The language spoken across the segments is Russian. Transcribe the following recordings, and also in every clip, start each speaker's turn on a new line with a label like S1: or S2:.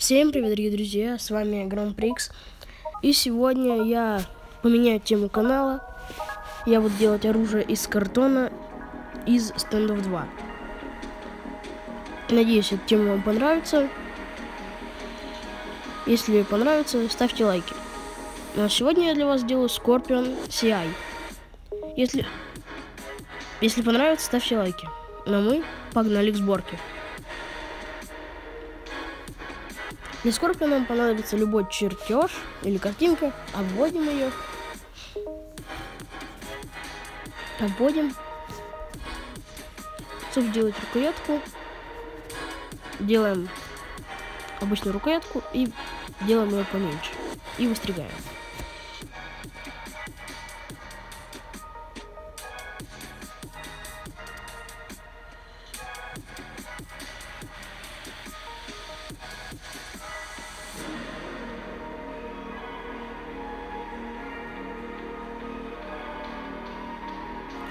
S1: Всем привет, дорогие друзья, с вами Гранд Прикс. И сегодня я поменяю тему канала. Я буду делать оружие из картона из стендов 2. Надеюсь, эта тема вам понравится. Если понравится, ставьте лайки. Но сегодня я для вас сделаю Scorpion CI. Если, если понравится, ставьте лайки. Но мы погнали к сборке. Для нам понадобится любой чертеж или картинка. Обводим ее. Обводим. Чтобы сделать рукоятку, делаем обычную рукоятку и делаем ее поменьше. И выстригаем.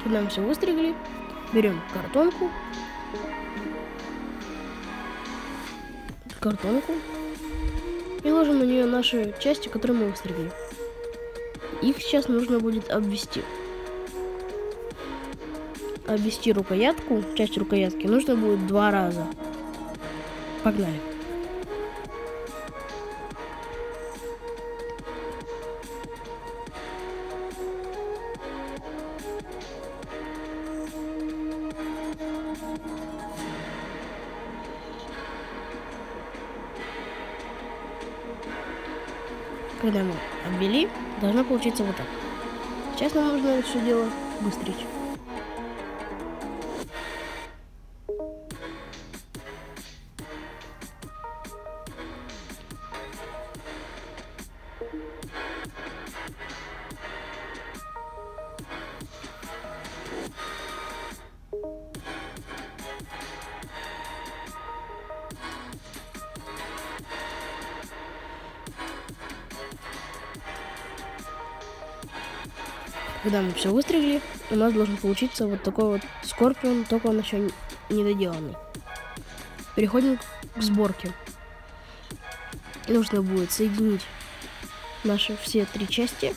S1: Когда мы все выстрелили, берем картонку, картонку и ложим на нее наши части, которые мы выстрелили. Их сейчас нужно будет обвести. Обвести рукоятку, часть рукоятки, нужно будет два раза. Погнали. Когда мы обвели, должно получиться вот так. Сейчас нам нужно это все дело быстрить. Когда мы все вырезали, у нас должен получиться вот такой вот скорпион, только он еще не доделанный. Переходим к сборке. Нужно будет соединить наши все три части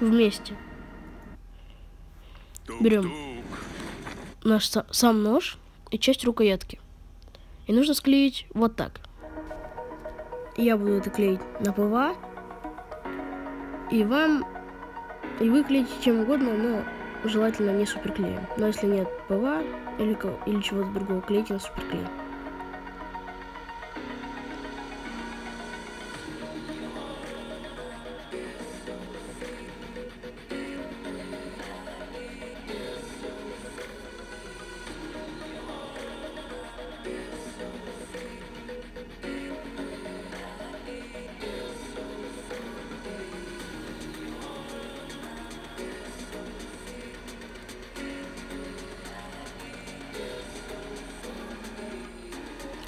S1: вместе. Берем наш сам нож и часть рукоятки. И нужно склеить вот так. Я буду это клеить на ПВА. И вам и вы клеите чем угодно, но желательно не суперклеем. Но если нет ПВА или, или чего-то другого, клейте на суперклей.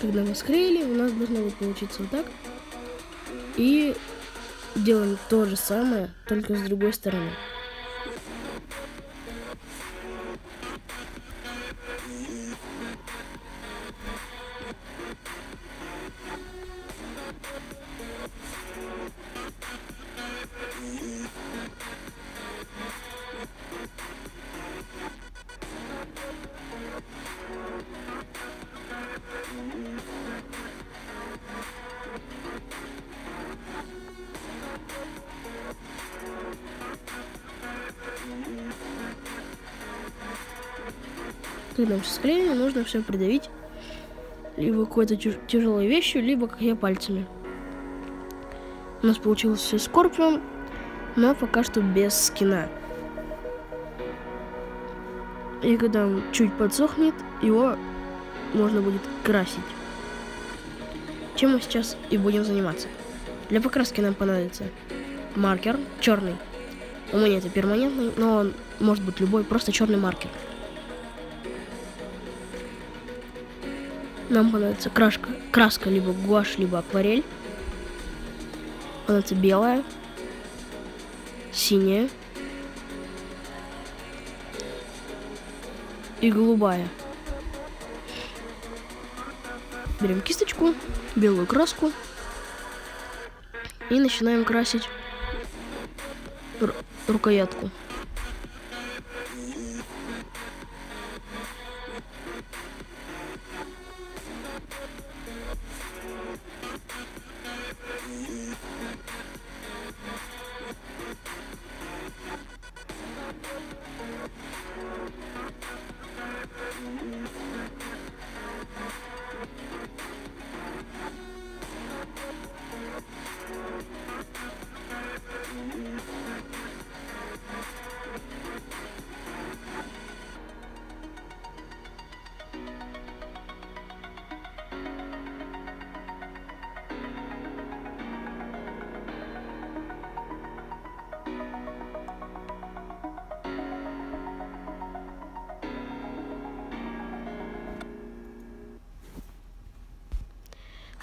S1: Когда мы склеили, у нас должно будет получиться вот так. И делаем то же самое, только с другой стороны. Когда мы склеили, нужно все придавить либо какой-то тяжелой вещью, либо как я пальцами. У нас получился Скорпион, но пока что без скина. И когда он чуть подсохнет, его можно будет красить. Чем мы сейчас и будем заниматься. Для покраски нам понадобится маркер черный. У меня это перманентный, но он может быть любой, просто черный маркер. Нам понадобится краска, краска либо гуашь, либо акварель. Понадобится белая, синяя и голубая. Берем кисточку, белую краску и начинаем красить рукоятку.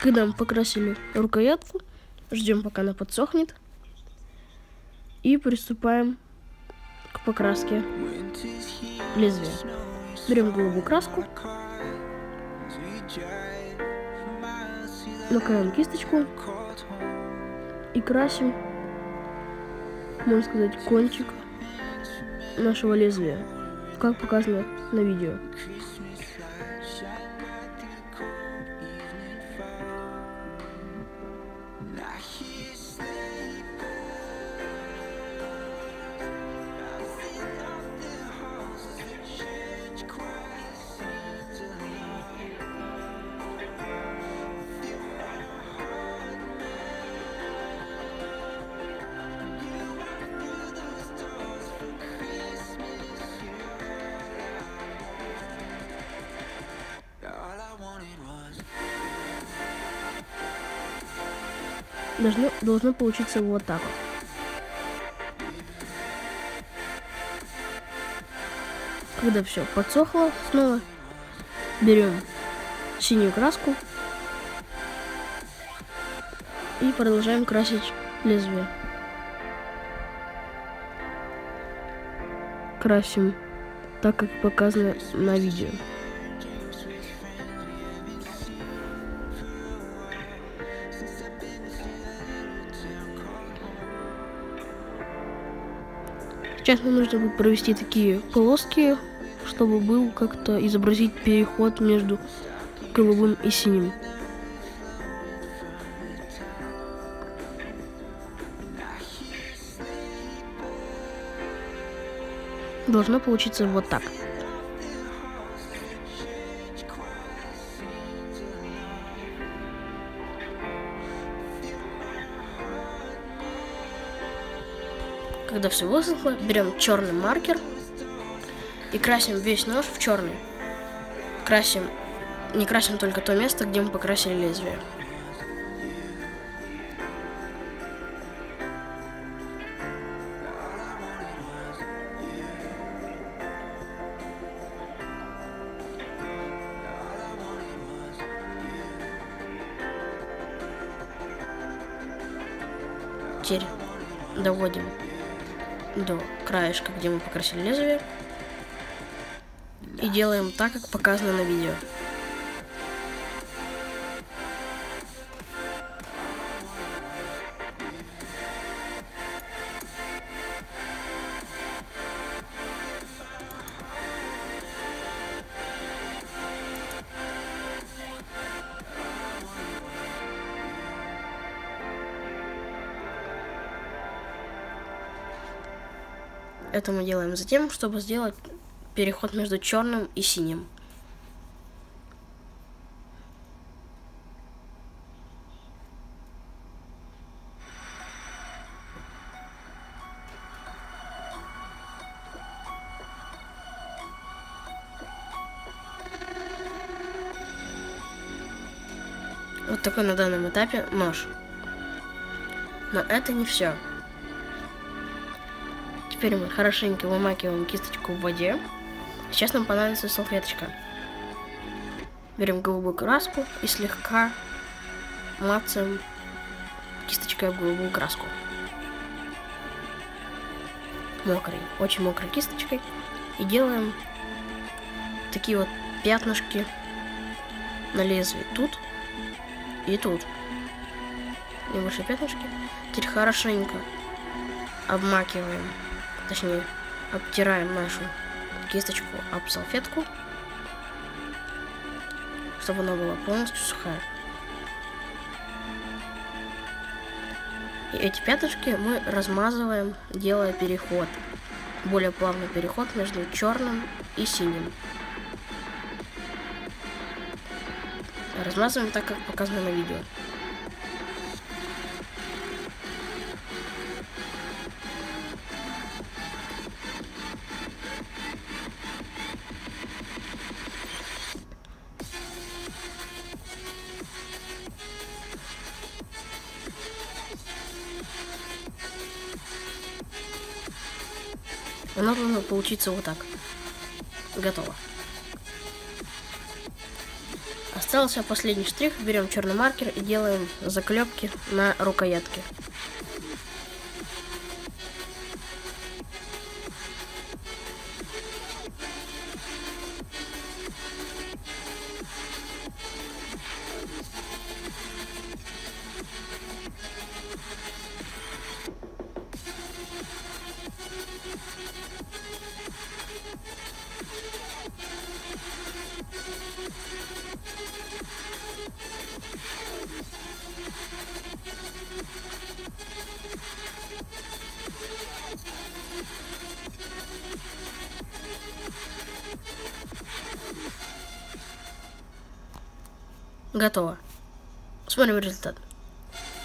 S1: Когда мы покрасили рукоятку, ждем пока она подсохнет. И приступаем к покраске лезвия. Берем голубую краску. Накаем кисточку. И красим, можно сказать, кончик нашего лезвия, как показано на видео. Должно, должно получиться вот так вот. Когда все подсохло, снова берем синюю краску и продолжаем красить лезвие. Красим так, как показано на видео. Сейчас мне нужно будет провести такие полоски, чтобы был как-то изобразить переход между голубым и синим. Должно получиться вот так. Когда все высохло, берем черный маркер и красим весь нож в черный. Красим, не красим только то место, где мы покрасили лезвие. Теперь доводим до краешка, где мы покрасили лезвие. И делаем так, как показано на видео. Это мы делаем затем, чтобы сделать переход между черным и синим. Вот такой на данном этапе нож. Но это не все. Теперь мы хорошенько вымакиваем кисточку в воде. Сейчас нам понадобится салфеточка. Берем голубую краску и слегка мацаем кисточкой в голубую краску. Мокрой, очень мокрой кисточкой. И делаем такие вот пятнышки на лезвии тут И тут. Небольшие пятнышки. Теперь хорошенько обмакиваем, точнее, обтираем нашу кисточку об салфетку, чтобы она была полностью сухая. И эти пятнышки мы размазываем, делая переход. Более плавный переход между черным и синим. Размазываем так, как показано на видео. Оно должно получиться вот так. Готово. Остался последний штрих. Берем черный маркер и делаем заклепки на рукоятке. Готово. Смотрим результат.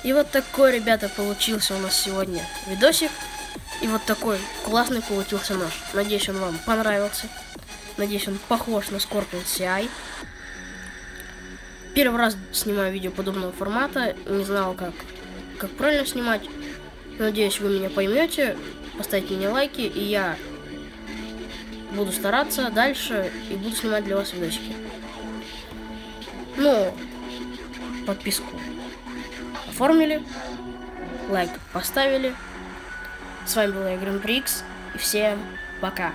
S1: И вот такой, ребята, получился у нас сегодня видосик. И вот такой классный получился нож. Надеюсь, он вам понравился. Надеюсь, он похож на Scorpion CI. Первый раз снимаю видео подобного формата. Не знал, как, как правильно снимать. Надеюсь, вы меня поймете. Поставьте мне лайки, и я буду стараться дальше и буду снимать для вас видосики. Ну, подписку оформили, лайк поставили. С вами был я, Гринприкс, и всем пока.